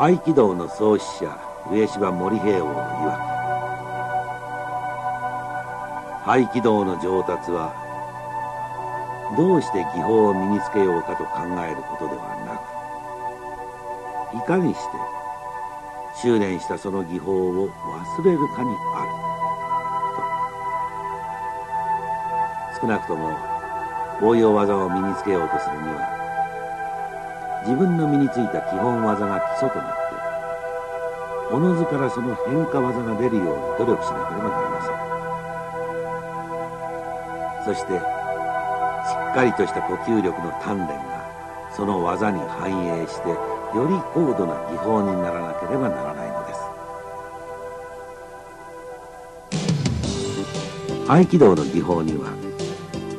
合気道の創始者上芝森平王曰く合気道の上達はどうして技法を身につけようかと考えることではなくいかにして修練したその技法を忘れるかにある。と少なくとも応用技を身につけようとするには自分の身についた基本技が基礎となっておのずからその変化技が出るように努力しなければなりません。そしてしっかりとした呼吸力の鍛錬がその技に反映してより高度な技法にならなければならないのです。合気道の技法には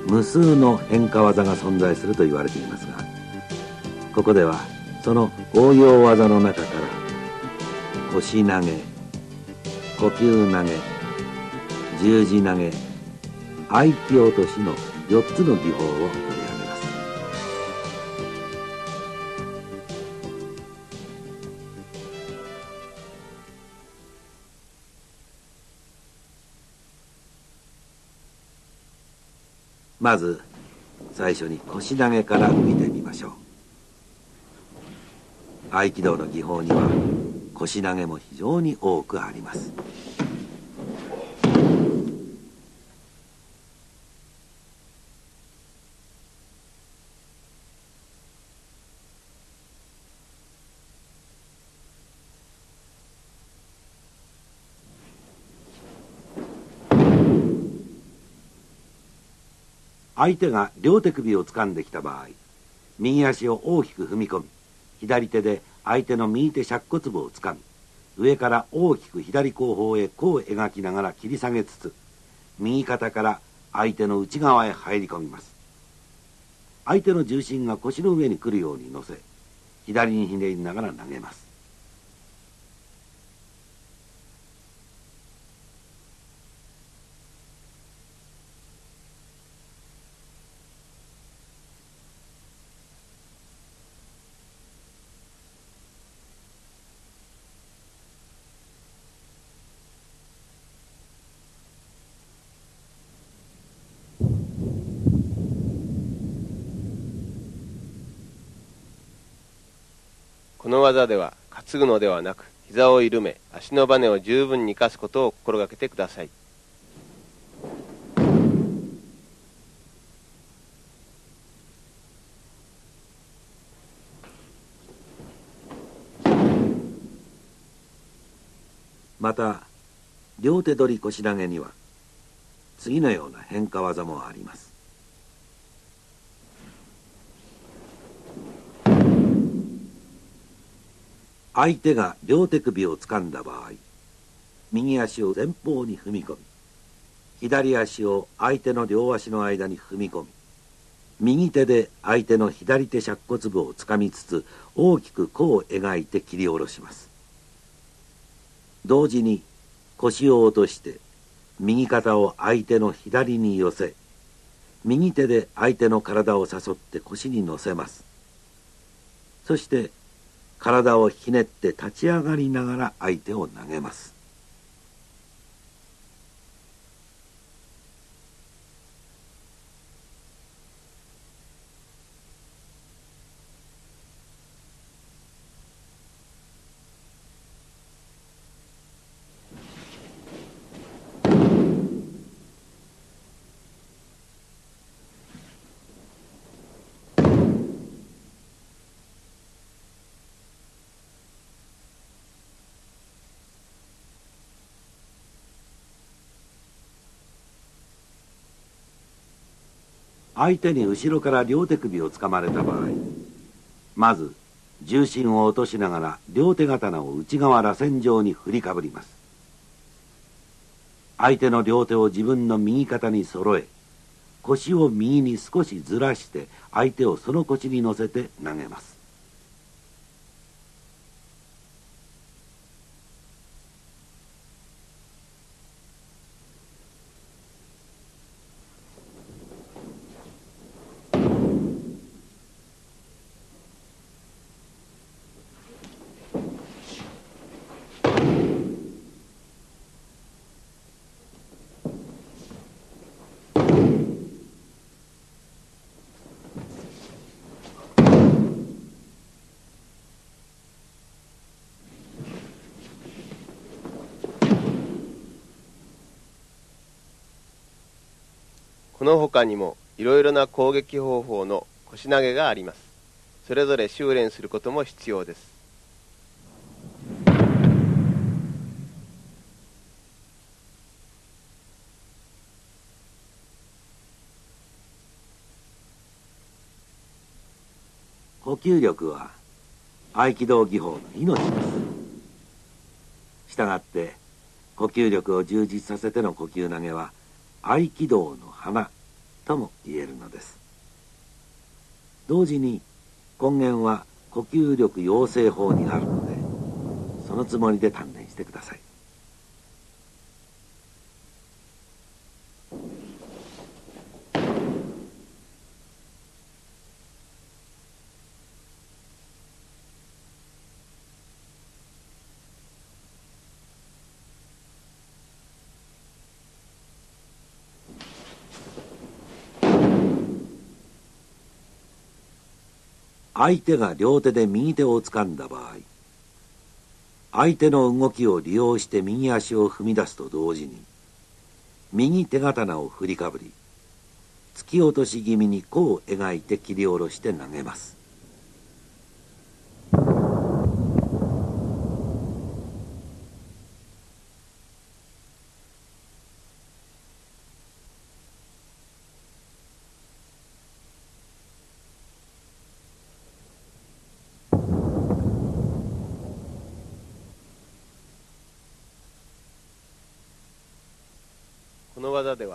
無数の変化技が存在すると言われていますがここではその応用技の中から腰投げ呼吸投げ十字投げ合気落としの4つの技法を取り上げます。まず最初に腰投げから見てみましょう。合気道の技法には腰投げも非常に多くあります。相手が両手首を掴んできた場合右足を大きく踏み込み左手で相手の右手尺骨部をつかみ上から大きく左後方へ弧を描きながら切り下げつつ右肩から相手の内側へ入り込みます。相手の重心が腰の上に来るように乗せ左にひねりながら投げます。の技では担ぐのではなく膝を緩め足のバネを十分に生かすことを心がけてください。また両手取り腰投げには次のような変化技もあります。相手が両手首を掴んだ場合右足を前方に踏み込み左足を相手の両足の間に踏み込み右手で相手の左手尺骨部をつかみつつ大きく弧を描いて切り下ろします。同時に腰を落として右肩を相手の左に寄せ右手で相手の体を誘って腰に乗せます。そして体をひねって立ち上がりながら相手を投げます。相手に後ろから両手首をつかまれた場合まず重心を落としながら両手刀を内側らせん状に振りかぶります。相手の両手を自分の右肩に揃え腰を右に少しずらして相手をその腰に乗せて投げます。この他にもいろいろな攻撃方法の腰投げがあります。それぞれ修練することも必要です。呼吸力は合気道技法の命です。したがって呼吸力を充実させての呼吸投げは合気道の花とも言えるのです。同時に根源は呼吸力養成法にあるのでそのつもりで鍛錬してください。相手が両手で右手を掴んだ場合相手の動きを利用して右足を踏み出すと同時に右手刀を振りかぶり突き落とし気味に弧を描いて切り下ろして投げますこの技で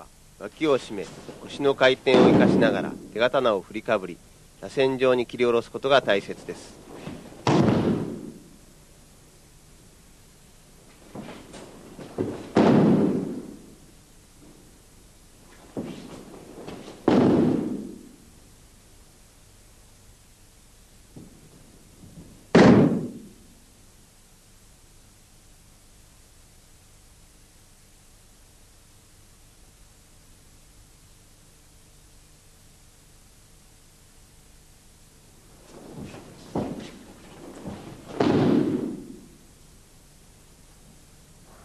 は脇を締め腰の回転を生かしながら手刀を振りかぶり螺旋状に切り下ろすことが大切です。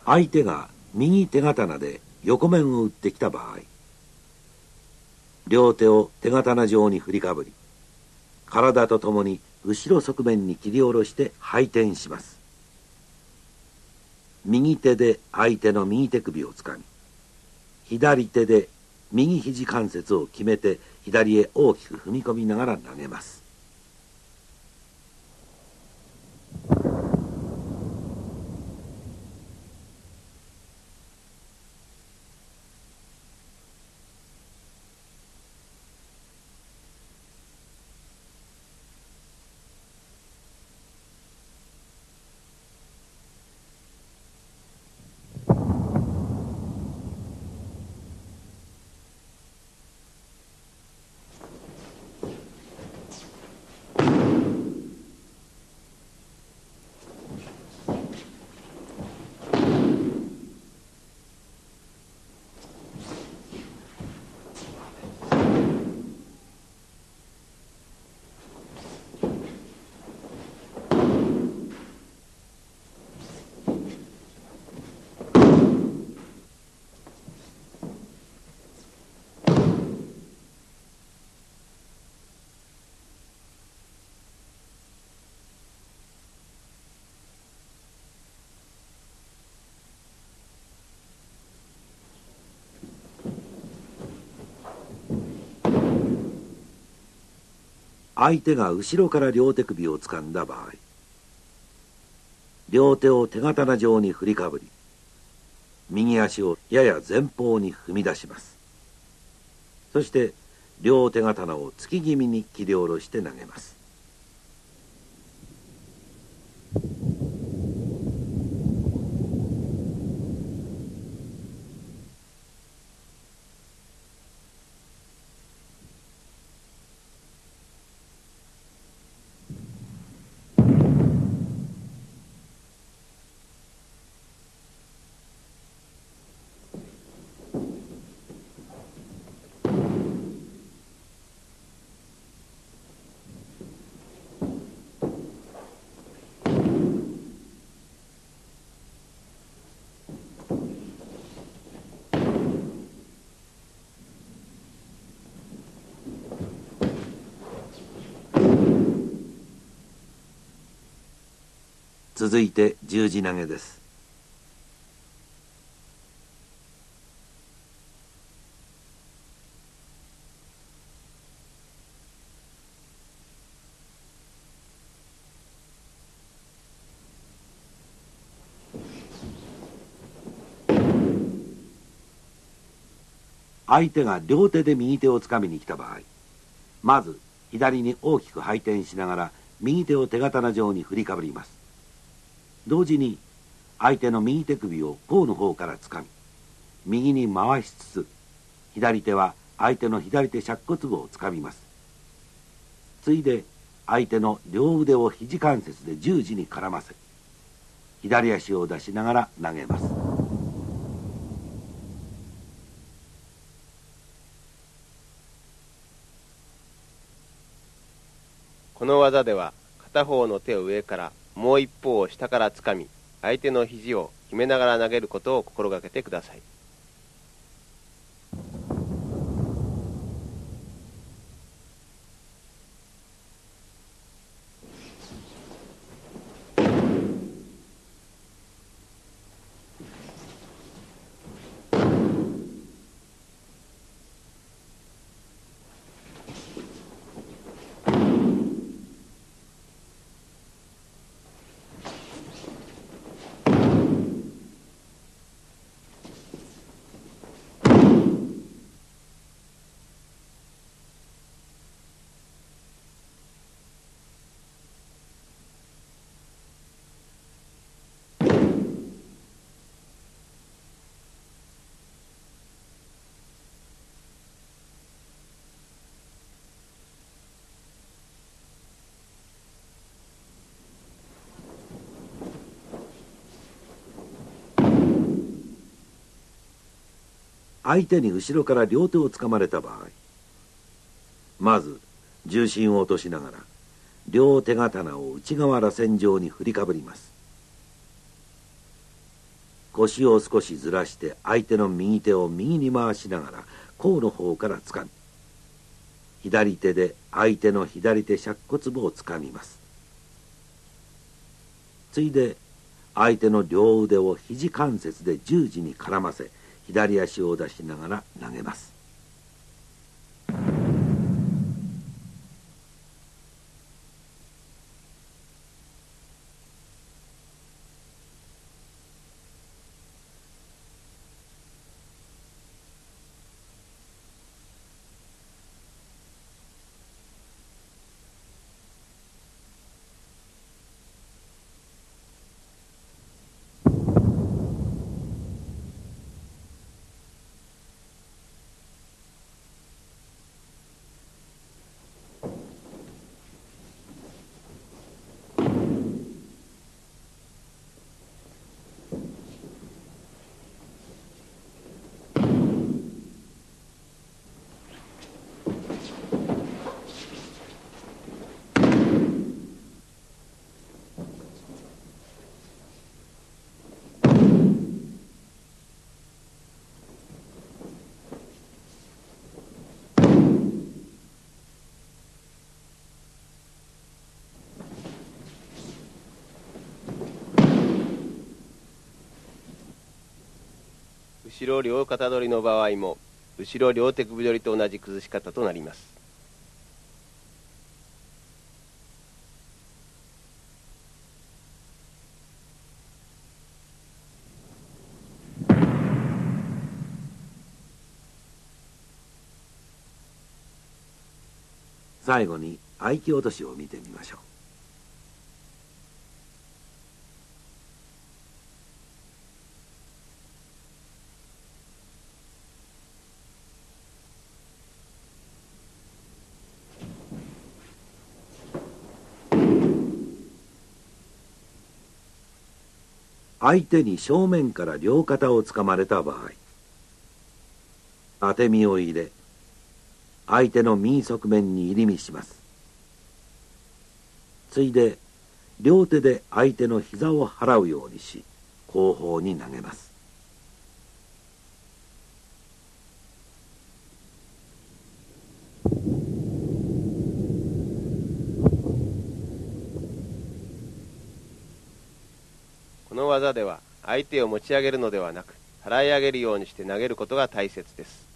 相手が右手刀で横面を打ってきた場合両手を手刀状に振りかぶり体とともに後ろ側面に切り下ろして回転します。右手で相手の右手首をつかみ左手で右肘関節を決めて左へ大きく踏み込みながら投げます。相手が後ろから両手首を掴んだ場合両手を手刀状に振りかぶり右足をやや前方に踏み出します。そして両手刀を突き気味に切り下ろして投げます。続いて十字投げです。相手が両手で右手をつかみに来た場合まず左に大きく回転しながら右手を手刀状に振りかぶります。同時に相手の右手首を甲の方からつかみ右に回しつつ左手は相手の左手尺骨部をつかみます。ついで相手の両腕を肘関節で十字に絡ませ左足を出しながら投げます。この技では片方の手を上からもう一方を下からつかみ相手の肘を決めながら投げることを心がけてください。相手に後ろから両手をつかまれた場合まず重心を落としながら両手刀を内側螺旋状に振りかぶります。腰を少しずらして相手の右手を右に回しながら甲の方からつかみ左手で相手の左手尺骨部をつかみます。ついで相手の両腕を肘関節で十字に絡ませ左足を出しながら投げます。後ろ両肩取りの場合も後ろ両手首取りと同じ崩し方となります。最後に合気落としを見てみましょう。相手に正面から両肩をつかまれた場合当て身を入れ相手の右側面に入り身します。ついで両手で相手の膝を払うようにし後方に投げます技では相手を持ち上げるのではなく払い上げるようにして投げることが大切です。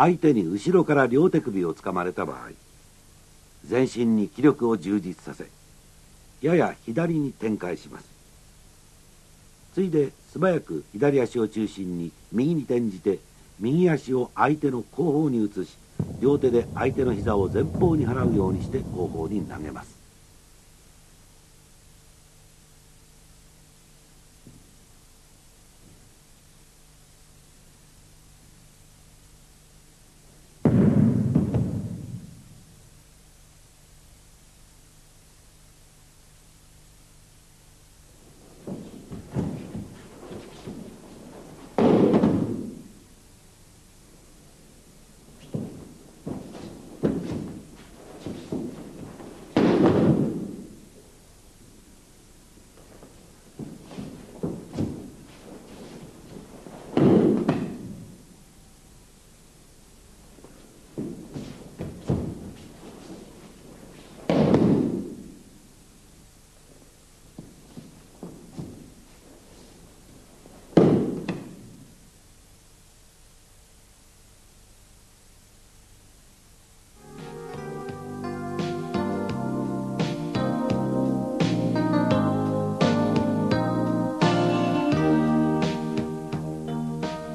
相手に後ろから両手首をつかまれた場合全身に気力を充実させやや左に展開します。ついで素早く左足を中心に右に転じて右足を相手の後方に移し両手で相手の膝を前方に払うようにして後方に投げます。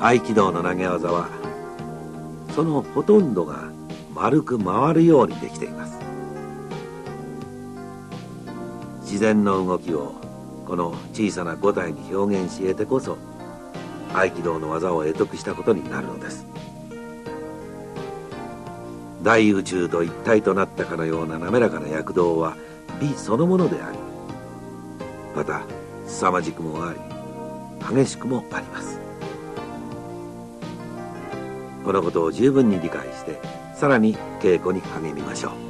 合気道の投げ技はそのほとんどが丸く回るようにできています。自然の動きをこの小さな五体に表現し得てこそ合気道の技を得得したことになるのです。大宇宙と一体となったかのような滑らかな躍動は美そのものでありまた凄まじくもあり激しくもあります。このことを十分に理解してさらに稽古に励みましょう。